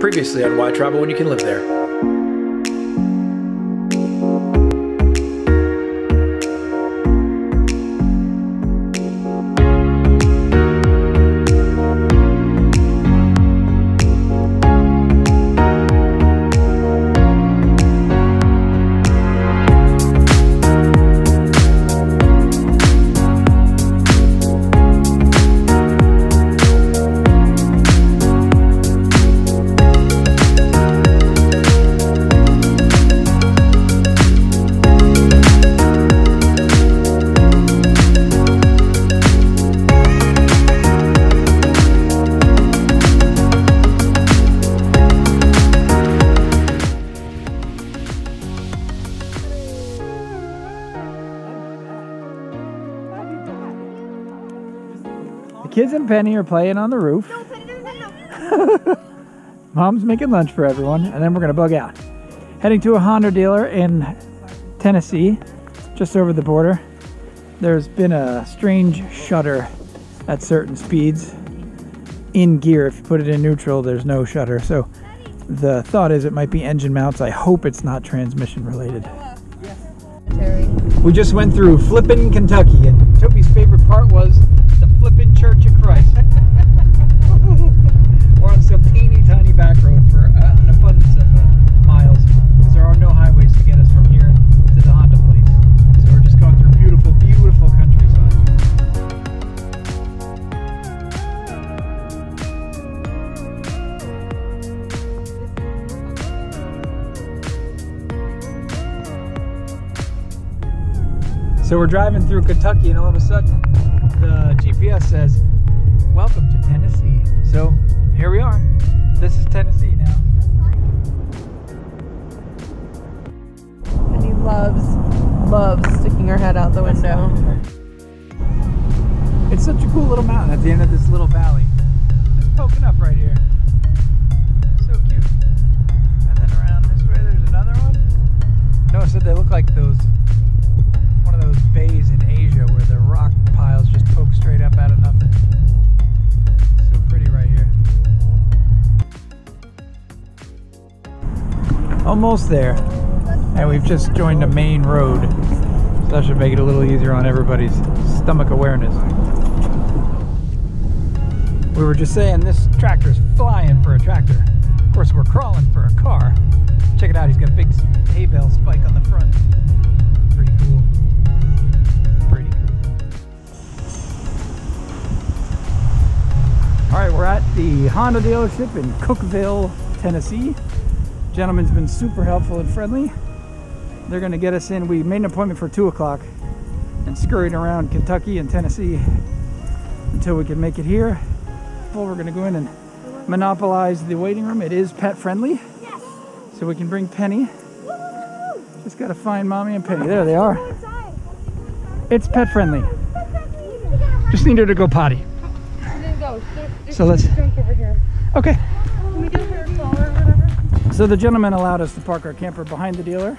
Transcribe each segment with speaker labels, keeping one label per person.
Speaker 1: Previously on Why Travel When You Can Live There.
Speaker 2: And Penny are playing on the roof. Mom's making lunch for everyone, and then we're gonna bug out. Heading to a Honda dealer in Tennessee, just over the border. There's been a strange shutter at certain speeds in gear. If you put it in neutral, there's no shutter. So the thought is it might be engine mounts. I hope it's not transmission related. We just went through Flippin, Kentucky, and Toby's favorite part was Christ. We're on some teeny tiny back road for uh, an abundance of uh, miles because there are no highways to get us from here to the Honda place. So we're just going through beautiful, beautiful countryside. So we're driving through Kentucky, and all of a sudden, the GPS says, "Welcome to Tennessee." So here we are. This is Tennessee now.
Speaker 3: And he loves, loves sticking her head out the window.
Speaker 2: It's such a cool little mountain at the end of this little valley. Just poking up right here. So cute. And then around this way, there's another one. Noah said they look like those one of those bays Almost there. And we've just joined a main road. So that should make it a little easier on everybody's stomach awareness. We were just saying this tractor's flying for a tractor. Of course, we're crawling for a car. Check it out, he's got a big hay bale spike on the front. Pretty cool. Pretty cool. All right, we're at the Honda dealership in Cookeville, Tennessee. Gentleman's been super helpful and friendly. They're gonna get us in. We made an appointment for two o'clock and scurried around Kentucky and Tennessee until we can make it here. Well, we're gonna go in and monopolize the waiting room. It is pet friendly, so we can bring Penny. Just gotta find mommy and Penny. There they are. It's pet friendly. Just need her to go potty. So let's. Okay. So the gentleman allowed us to park our camper behind the dealer.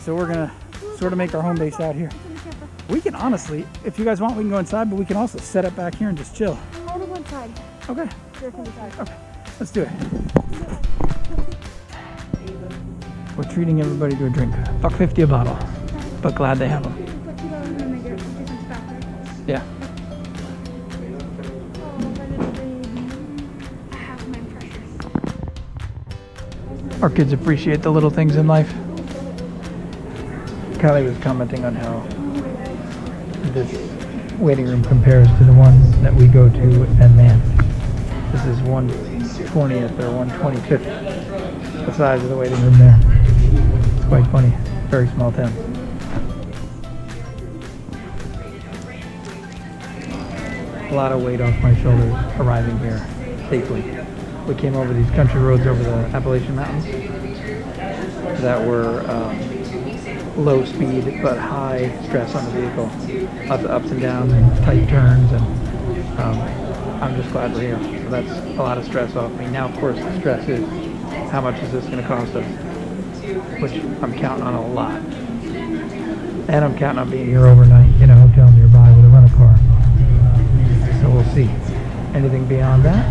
Speaker 2: So we're gonna sort of make our home base out here. We can honestly, if you guys want, we can go inside, but we can also set up back here and just chill.
Speaker 4: I want to go inside.
Speaker 2: Okay,
Speaker 4: There can be inside.
Speaker 2: okay, let's do it. We're treating everybody to a drink. Buck fifty a bottle, but glad they have them.
Speaker 4: Put
Speaker 2: Our kids appreciate the little things in life. Kylie was commenting on how this waiting room compares to the ones that we go to en Man. This is 120th or 125th the size of the waiting room there. It's quite funny. Very small town. A lot of weight off my shoulders arriving here safely. We came over these country roads over the Appalachian Mountains that were um, low speed but high stress on the vehicle. Lots of ups and downs and tight turns and um, I'm just glad we're here. So that's a lot of stress off me. Now of course the stress is how much is this going to cost us? Which I'm counting on a lot. And I'm counting on being here overnight in a hotel nearby with a rental car. So we'll see. Anything beyond that,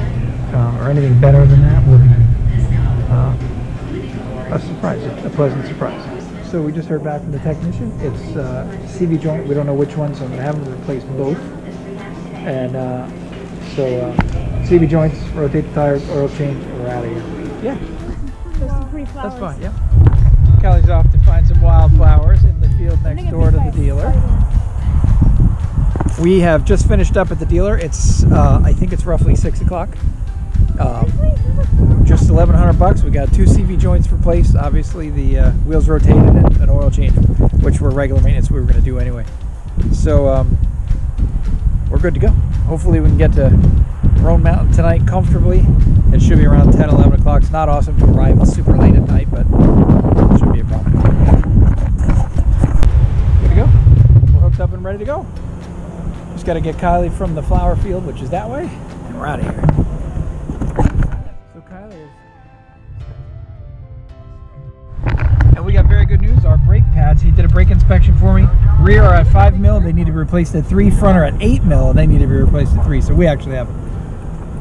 Speaker 2: uh, or anything better than that, would be a surprise, a pleasant surprise. So we just heard back from the technician. It's uh, CV joint. We don't know which one, so I'm gonna have him replace both. And uh, so uh, CV joints, rotate the tires, oil change. We're out of here. Yeah, that's fine. Yeah. Callie's off to find some wildflowers in the field next door to the dealer. We have just finished up at the dealer. It's uh, I think it's roughly six o'clock. Um, just 1100 bucks. We got two CV joints replaced. Obviously, the uh, wheels rotated and an oil change, which were regular maintenance we were going to do anyway. So um, we're good to go. Hopefully, we can get to Roan Mountain tonight comfortably. It should be around 10, 11 o'clock. It's not awesome to arrive super late at night, but it shouldn't be a problem. Good to go. We're hooked up and ready to go. Just got to get Kylie from the flower field, which is that way, and we're out of here. He did a brake inspection for me. Rear are at 5 mil, they need to be replaced at 3. Front are at 8 mil, and they need to be replaced at 3. So we actually have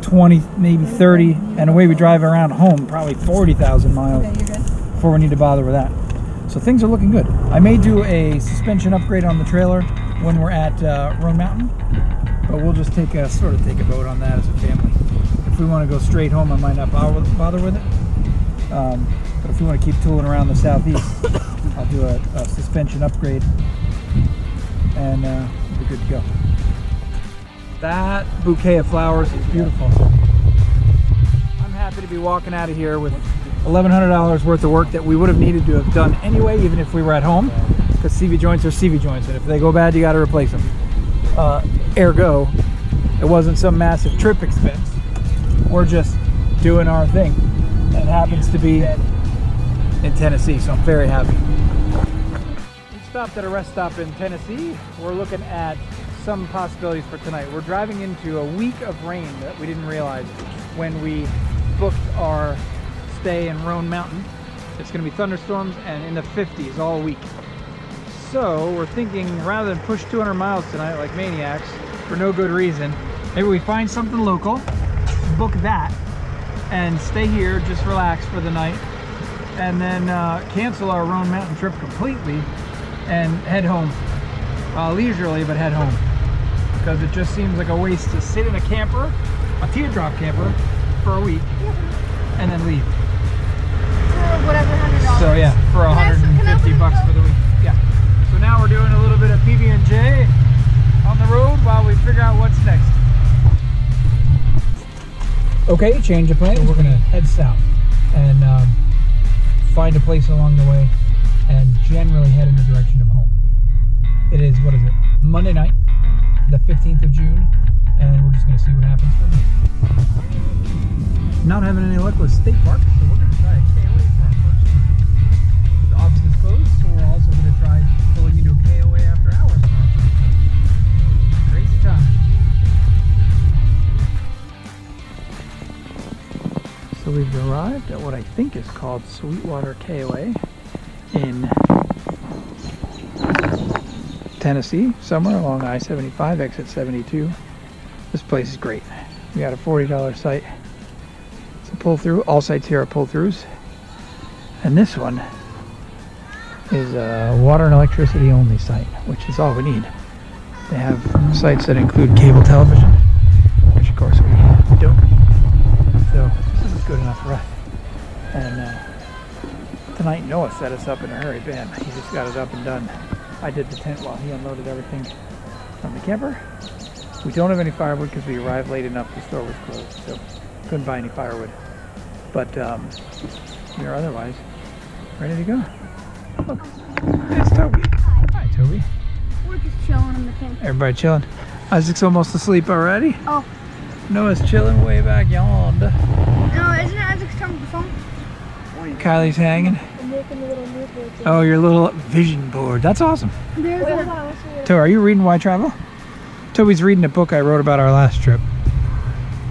Speaker 2: 20, maybe 30, and away we drive around home, probably 40,000 miles
Speaker 3: Okay, you're good.
Speaker 2: before we need to bother with that. So things are looking good. I may do a suspension upgrade on the trailer when we're at uh, Roan Mountain, but we'll just take a sort of take a vote on that as a family. If we want to go straight home, I might not bother with, bother with it. Um, but if we want to keep tooling around the southeast, I'll do a, a suspension upgrade, and uh, we'll be good to go. That bouquet of flowers is beautiful. I'm happy to be walking out of here with $1,100 worth of work that we would have needed to have done anyway, even if we were at home, because CV joints are CV joints, and if they go bad, you got to replace them. Uh, ergo, it wasn't some massive trip expense. We're just doing our thing, and it happens to be in Tennessee, so I'm very happy. Stopped at a rest stop in Tennessee. We're looking at some possibilities for tonight. We're driving into a week of rain that we didn't realize when we booked our stay in Roan Mountain. It's going to be thunderstorms and in the 50s all week. So we're thinking rather than push 200 miles tonight like maniacs for no good reason, maybe we find something local, book that, and stay here, just relax for the night, and then uh, cancel our Roan Mountain trip completely and head home. Uh, leisurely, but head home. Because it just seems like a waste to sit in a camper, a teardrop camper, for a week, and then leave.
Speaker 4: For whatever hundred dollars.
Speaker 2: So yeah, for
Speaker 4: Can I- can I
Speaker 2: 150 bucks for the week. Yeah. So now we're doing a little bit of PB and J on the road while we figure out what's next. Okay, change of plans. we're gonna head south and um, find a place along the way, and generally head in the direction of home. It is what is it? Monday night, the 15th of June, and we're just gonna see what happens from there. Not having any luck with State Park, so we're gonna try KOA for our first time. The office is closed, so we're also going to try pulling into a KOA after hours. Crazy time. So we've arrived at what I think is called Sweetwater KOA in Tennessee, somewhere along I-75, exit 72. This place is great. We got a $40 site. It's a pull through. All sites here are pull throughs. And this one is a water and electricity only site, which is all we need. They have sites that include cable television, which of course we don't need. So this is good enough for us. And uh, tonight Noah set us up in a hurry. Bam, he just got it up and done. I did the tent while he unloaded everything from the camper. We don't have any firewood because we arrived late enough. The store was closed, so couldn't buy any firewood. But um, we are otherwise ready to go. Look, it's Toby. Hi, Toby.
Speaker 4: We're just chilling in the tent.
Speaker 2: Everybody chilling. Isaac's almost asleep already.
Speaker 4: Oh.
Speaker 2: Noah's chilling way back yonder.
Speaker 4: No, isn't Isaac's turn the phone?
Speaker 2: Kylie's hanging.
Speaker 4: I'm making a little mood board.
Speaker 2: Oh, your little vision board. That's awesome.
Speaker 4: There's a
Speaker 2: Toby, are you reading Why Travel? Toby's reading a book I wrote about our last trip.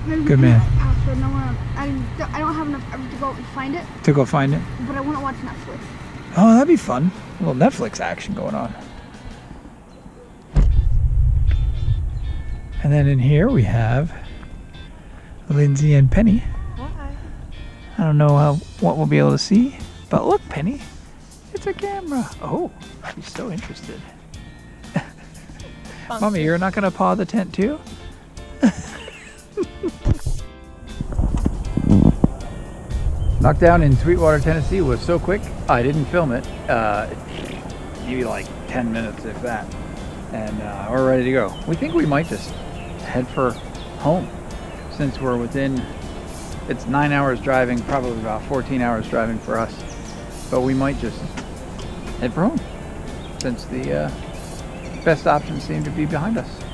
Speaker 2: Good man.
Speaker 4: Password. No one. I don't, I don't have enough uh, to go and find it,
Speaker 2: To go find it.
Speaker 4: but I want to watch Netflix.
Speaker 2: Oh, that'd be fun. A little Netflix action going on. And then in here we have Lindsay and Penny. Hi. I don't know how what we'll be able to see. But look, Penny, it's a camera. Oh, she's so interested. Mommy, you're not gonna paw the tent too? Knockdown in Sweetwater, Tennessee was so quick, I didn't film it. Uh, maybe like 10 minutes, if that. And uh, we're ready to go. We think we might just head for home since we're within, it's nine hours driving, probably about 14 hours driving for us. But we might just head for home since the uh, best options seem to be behind us.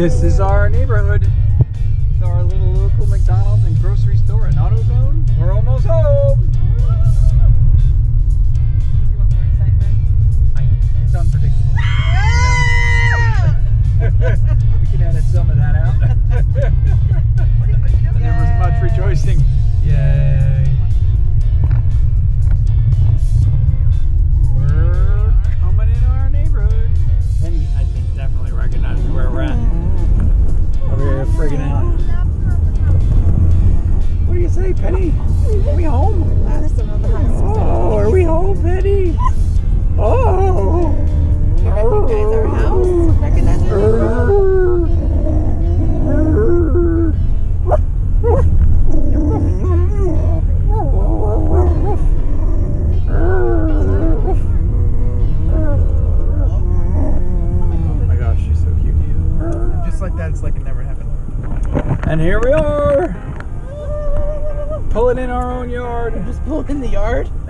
Speaker 2: This is our neighborhood.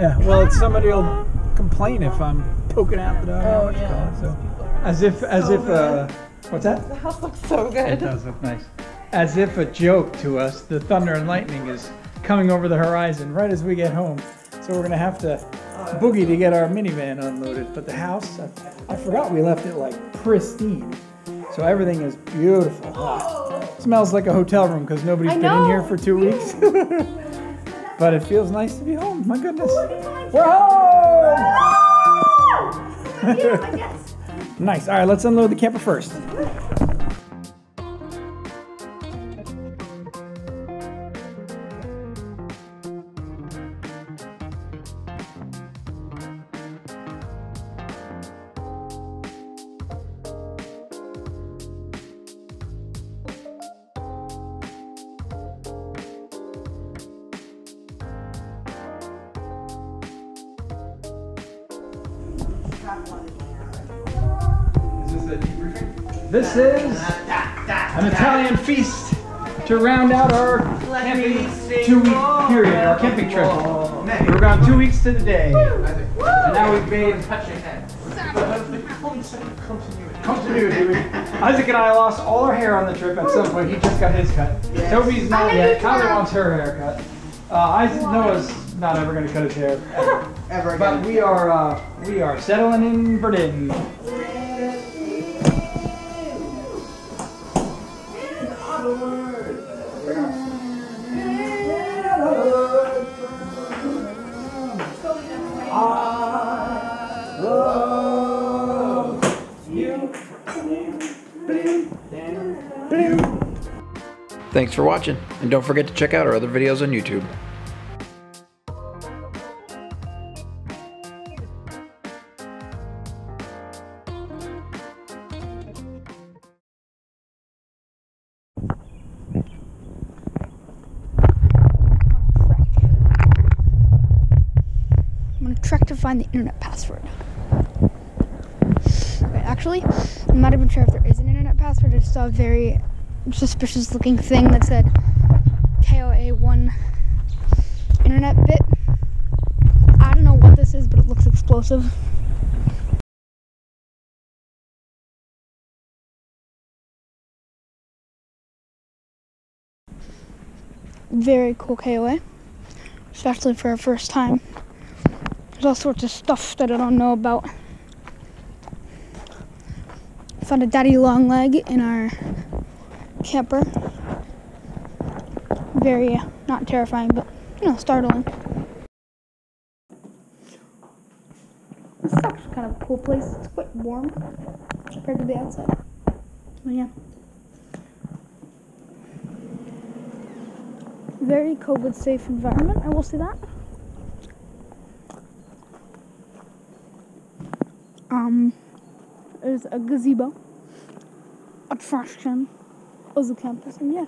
Speaker 2: Yeah, well, it's somebody will complain if I'm poking out the dog.
Speaker 3: Oh,
Speaker 2: what
Speaker 3: yeah.
Speaker 2: call So, as if, as
Speaker 3: So
Speaker 2: if, uh, what's that?
Speaker 3: The house looks so good.
Speaker 2: It does look nice. As if a joke to us, the thunder and lightning is coming over the horizon right as we get home. So we're gonna have to boogie to get our minivan unloaded. But the house, I, I forgot we left it like pristine. So everything is beautiful. Smells like a hotel room because nobody's been in here for two weeks. but it feels nice to be home. My goodness. We're home! nice. All right, let's unload the camper first. This is an Italian feast to round out our camping two-week period, our camping trip. We're gone two weeks to the day, and now we've made continuity. Isaac and I lost all our hair on the trip at some point. He just got his cut. Toby's not yet. Kyler wants her haircut. Uh, Isaac Noah's not ever going to cut his hair. Ever. But we are uh, we are settling in Berlin.
Speaker 1: Thanks for watching, and don't forget to check out our other videos on YouTube.
Speaker 4: Find the internet password. Wait, actually, I'm not even sure if there is an internet password. I just saw a very suspicious looking thing that said KOA1 internet bit. I don't know what this is, but it looks explosive. Very cool KOA, especially for a first time. There's all sorts of stuff that I don't know about. Found a daddy long leg in our camper. Very uh, not terrifying, but you know, startling. This is actually kind of a cool place. It's quite warm compared to the outside. But yeah. Very COVID safe environment, I will say that. Um, there's a gazebo attraction of the campus, and yeah,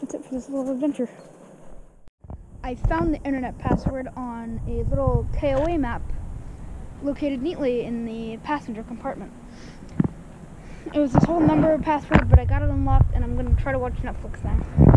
Speaker 4: that's it for this little adventure. I found the internet password on a little KOA map located neatly in the passenger compartment. It was this whole number password, but I got it unlocked, and I'm gonna try to watch Netflix now.